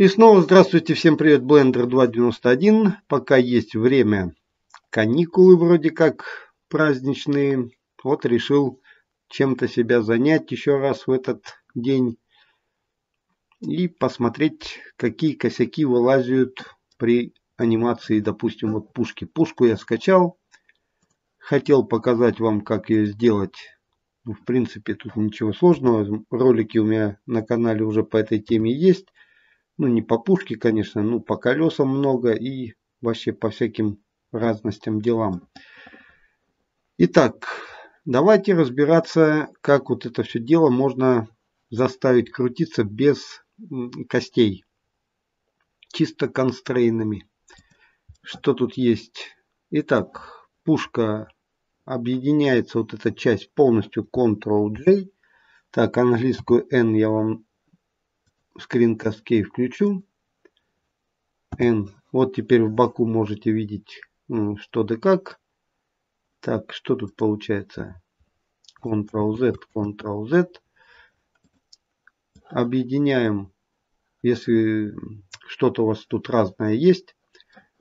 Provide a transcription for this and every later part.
И снова здравствуйте, всем привет, Blender 2.91. Пока есть время, каникулы вроде как праздничные. Вот решил чем-то себя занять еще раз в этот день. И посмотреть, какие косяки вылазят при анимации, допустим, вот пушки. Пушку я скачал. Хотел показать вам, как ее сделать. Ну, в принципе, тут ничего сложного. Ролики у меня на канале уже по этой теме есть. Ну, не по пушке, конечно, ну, по колесам много и вообще по всяким разностям делам. Итак, давайте разбираться, как вот это все дело можно заставить крутиться без костей. Чисто констрейнами. Что тут есть? Итак, пушка объединяется, вот эта часть полностью Ctrl-J. Так, английскую N я вам скринкаскей включу. N. Вот теперь в боку можете видеть что да как. Так, что тут получается? Ctrl-Z, Ctrl-Z. Объединяем, если что-то у вас тут разное есть.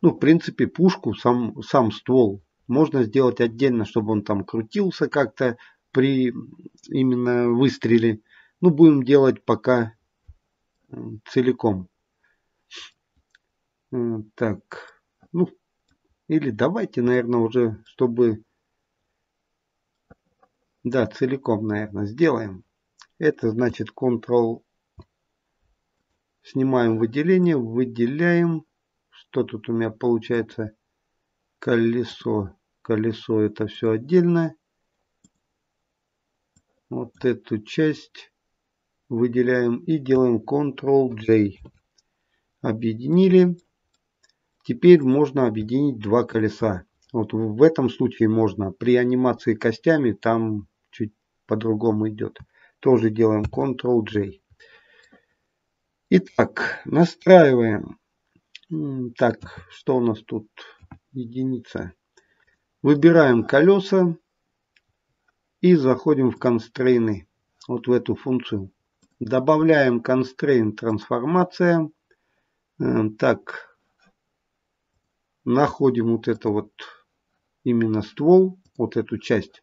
Ну, в принципе, пушку, сам, сам ствол можно сделать отдельно, чтобы он там крутился как-то при именно выстреле. Ну, будем делать пока целиком. Так, ну, или давайте, наверное, уже, чтобы, да, целиком, наверное, сделаем. Это значит Ctrl, снимаем выделение, выделяем, что тут у меня получается, колесо, колесо это все отдельно. Вот эту часть выделяем и делаем Ctrl-J. Объединили. Теперь можно объединить два колеса. Вот в этом случае можно. При анимации костями там чуть по-другому идет. Тоже делаем Ctrl-J. Итак, настраиваем. Так, что у нас тут? Единица. Выбираем колеса и заходим в констрейны. Вот в эту функцию. Добавляем constraint трансформация. Э, так, находим вот это вот именно ствол, вот эту часть.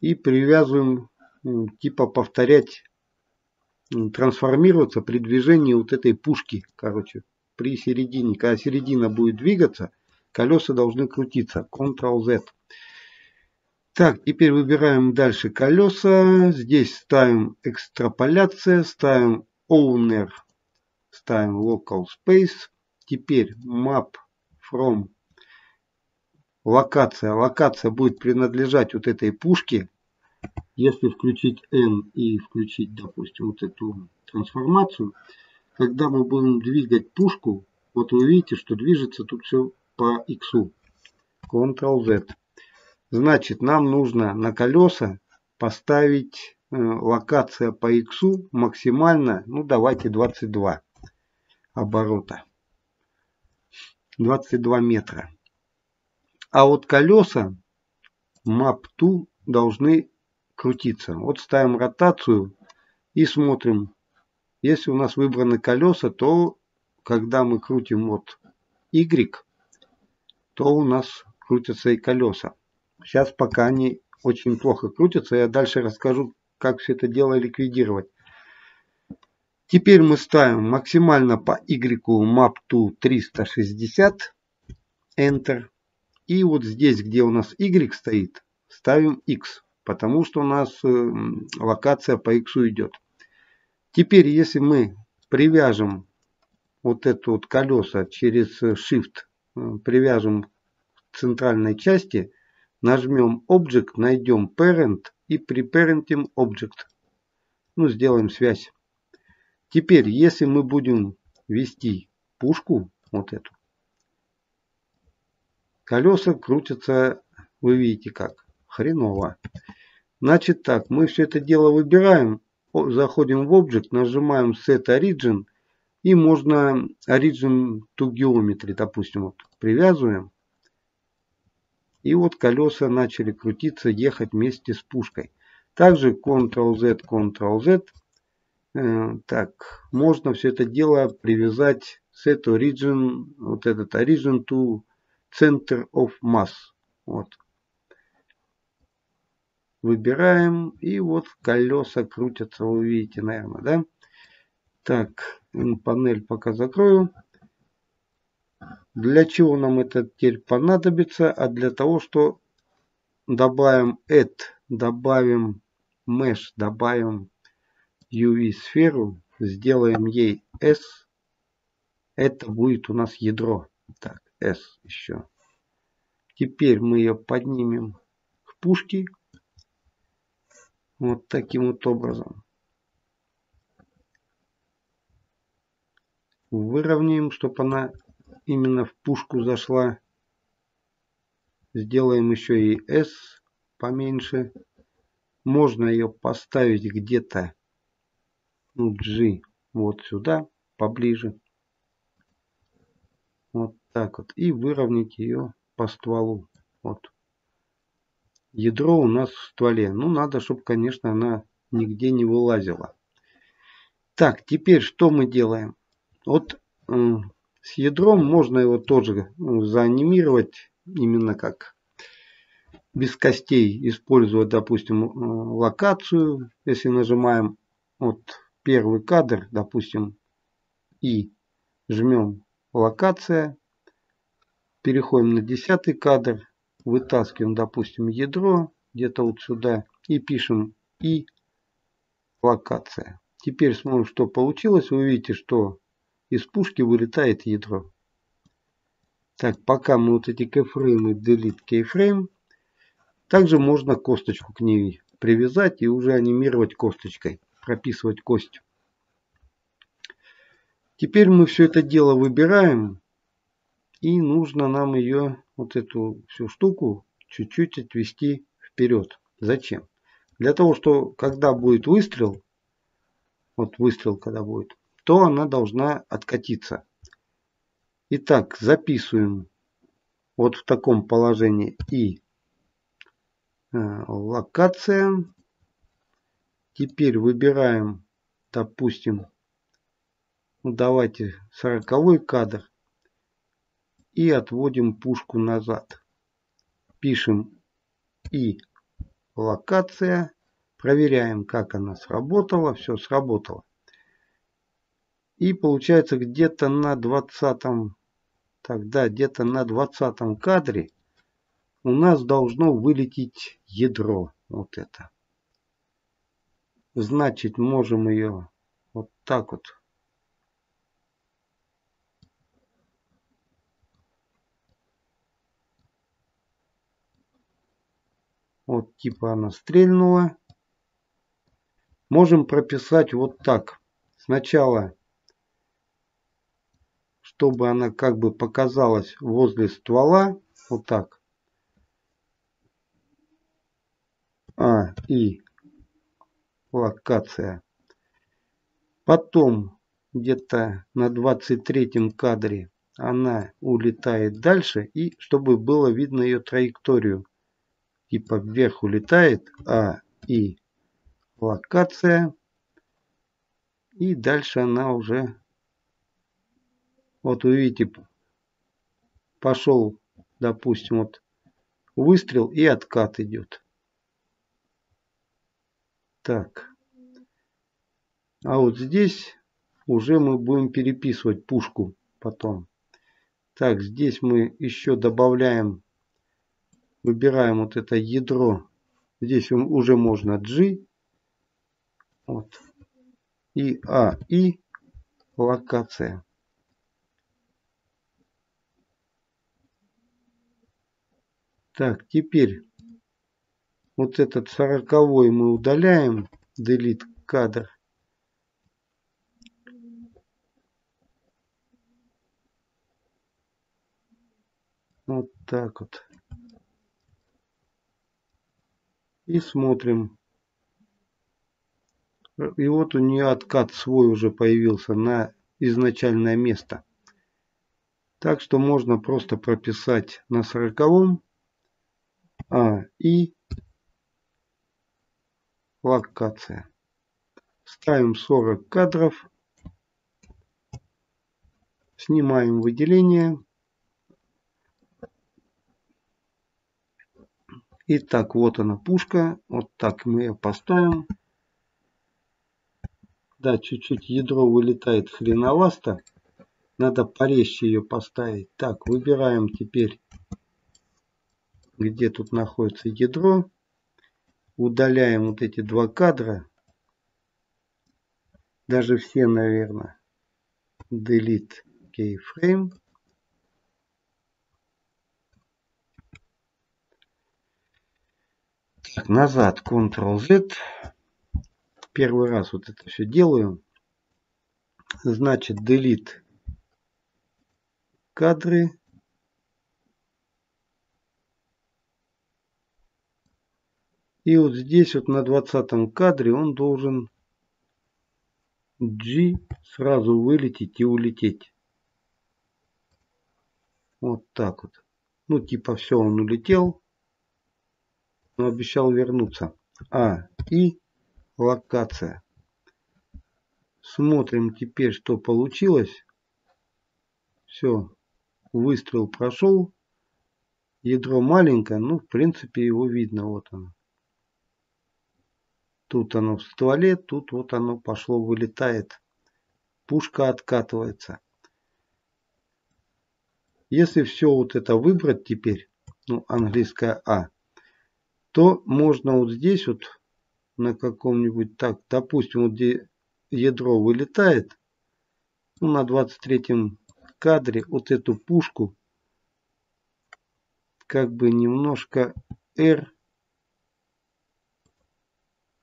И привязываем, типа повторять, трансформироваться при движении вот этой пушки. Короче, при середине, когда середина будет двигаться, колеса должны крутиться. Ctrl-Z. Так, теперь выбираем дальше колеса. Здесь ставим экстраполяция, ставим owner, ставим local space. Теперь map from локация. Локация будет принадлежать вот этой пушке. Если включить N и включить, допустим, вот эту трансформацию, когда мы будем двигать пушку, вот вы видите, что движется тут все по X. Ctrl-Z. Значит, нам нужно на колеса поставить э, локация по X максимально, ну давайте 22 оборота. 22 метра. А вот колеса map2 должны крутиться. Вот ставим ротацию и смотрим. Если у нас выбраны колеса, то когда мы крутим вот Y, то у нас крутятся и колеса. Сейчас пока они очень плохо крутятся. Я дальше расскажу, как все это дело ликвидировать. Теперь мы ставим максимально по Y map to 360. Enter. И вот здесь, где у нас Y стоит, ставим X. Потому что у нас э, локация по X идет. Теперь, если мы привяжем вот это вот колеса через Shift, э, привяжем к центральной части, Нажмем Object, найдем Parent и припарентим Object. Ну, сделаем связь. Теперь, если мы будем вести пушку, вот эту, колеса крутятся, вы видите как, хреново. Значит так, мы все это дело выбираем, заходим в Object, нажимаем Set Origin, и можно Origin to Geometry, допустим, вот, привязываем. И вот колеса начали крутиться, ехать вместе с пушкой. Также Ctrl-Z, Ctrl-Z. Э, так, можно все это дело привязать set origin, вот этот origin to center of mass. Вот. Выбираем, и вот колеса крутятся, вы видите, наверное, да? Так, панель пока закрою. Для чего нам это теперь понадобится? А для того, что добавим add, добавим mesh, добавим UV сферу, сделаем ей S. Это будет у нас ядро. Так, S еще. Теперь мы ее поднимем к пушке. Вот таким вот образом. Выровняем, чтобы она именно в пушку зашла. Сделаем еще и S поменьше. Можно ее поставить где-то ну, G вот сюда, поближе. Вот так вот. И выровнять ее по стволу. Вот. Ядро у нас в стволе. Ну, надо, чтобы, конечно, она нигде не вылазила. Так, теперь что мы делаем? Вот с ядром можно его тоже ну, заанимировать именно как без костей, использовать, допустим, э, локацию. Если нажимаем вот первый кадр, допустим, и жмем локация, переходим на десятый кадр, вытаскиваем, допустим, ядро где-то вот сюда и пишем и локация. Теперь смотрим, что получилось. Вы видите, что из пушки вылетает ядро. Так, пока мы вот эти кейфреймы delete keyframe, также можно косточку к ней привязать и уже анимировать косточкой, прописывать кость. Теперь мы все это дело выбираем и нужно нам ее, вот эту всю штуку, чуть-чуть отвести вперед. Зачем? Для того, что когда будет выстрел, вот выстрел когда будет, то она должна откатиться. Итак, записываем вот в таком положении и э, локация. Теперь выбираем, допустим, ну давайте сороковой кадр и отводим пушку назад. Пишем и локация, проверяем, как она сработала, все сработало. И получается где-то на 20 тогда где-то на 20 кадре у нас должно вылететь ядро. Вот это. Значит, можем ее вот так вот Вот типа она стрельнула. Можем прописать вот так. Сначала чтобы она как бы показалась возле ствола. Вот так. А, и локация. Потом где-то на 23 кадре она улетает дальше. И чтобы было видно ее траекторию. Типа вверх улетает. А, и локация. И дальше она уже вот вы видите, пошел, допустим, вот выстрел и откат идет. Так. А вот здесь уже мы будем переписывать пушку потом. Так, здесь мы еще добавляем, выбираем вот это ядро. Здесь уже можно G. Вот. И А, и локация. Так, теперь вот этот сороковой мы удаляем. Delete кадр. Вот так вот. И смотрим. И вот у нее откат свой уже появился на изначальное место. Так что можно просто прописать на сороковом а, и локация. ставим 40 кадров, снимаем выделение. Итак, вот она пушка, вот так мы ее поставим. Да, чуть-чуть ядро вылетает хреновасто. Надо порезче ее поставить. Так, выбираем теперь, где тут находится ядро. Удаляем вот эти два кадра. Даже все, наверное. Delete keyframe. Так, назад Ctrl-Z. Первый раз вот это все делаю. Значит, delete кадры. И вот здесь вот на 20 кадре он должен G сразу вылететь и улететь. Вот так вот. Ну, типа все, он улетел. Но обещал вернуться. А, и локация. Смотрим теперь, что получилось. Все, выстрел прошел. Ядро маленькое, ну, в принципе, его видно. Вот оно. Тут оно в стволе, тут вот оно пошло, вылетает. Пушка откатывается. Если все вот это выбрать теперь, ну, английская А, то можно вот здесь вот на каком-нибудь так, допустим, вот где ядро вылетает, ну, на 23 кадре вот эту пушку как бы немножко R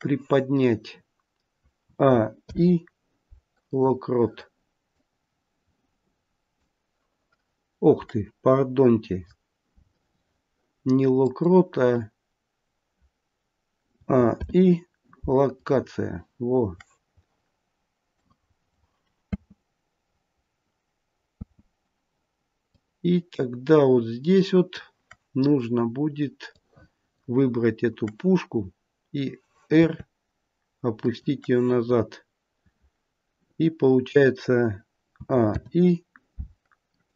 приподнять. А и локрот. Ох ты, пардоньте. Не локрот, а, а и локация. Во. И тогда вот здесь вот нужно будет выбрать эту пушку и R, опустить ее назад. И получается А, и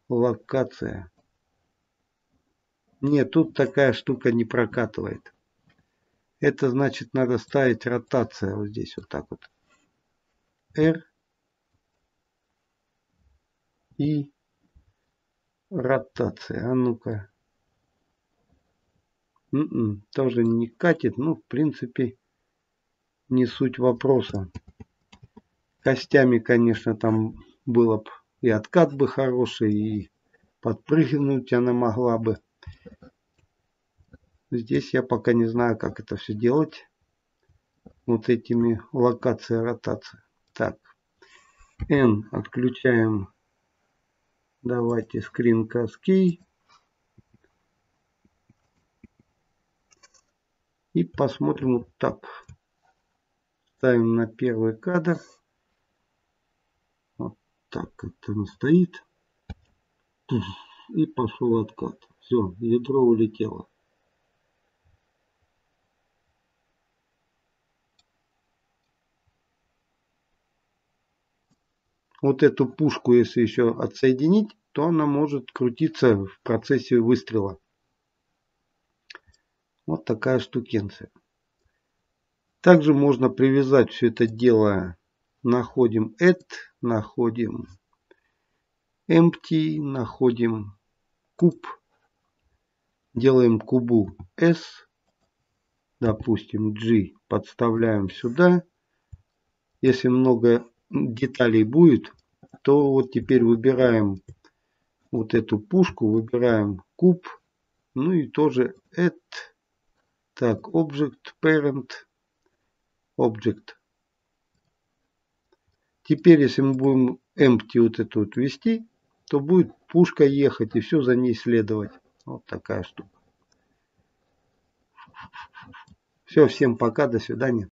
локация. Нет, тут такая штука не прокатывает. Это значит надо ставить ротация вот здесь вот так вот. R и ротация. А ну-ка. М-м, тоже не катит. Ну, в принципе, не суть вопроса. Костями, конечно, там было бы и откат бы хороший, и подпрыгнуть она могла бы. Здесь я пока не знаю, как это все делать. Вот этими локация, ротация. Так. N отключаем. Давайте скринкаст key. И посмотрим вот так. Ставим на первый кадр. Вот так это он стоит. И пошел откат. Все, ядро улетело. Вот эту пушку, если еще отсоединить, то она может крутиться в процессе выстрела. Вот такая штукенция. Также можно привязать все это дело. Находим add, находим empty, находим куб. Делаем кубу S, допустим G, подставляем сюда. Если много деталей будет, то вот теперь выбираем вот эту пушку, выбираем куб, ну и тоже add, так, object, parent, Object. Теперь, если мы будем empty вот эту вот ввести, то будет пушка ехать и все за ней следовать. Вот такая штука. Все, всем пока, до свидания.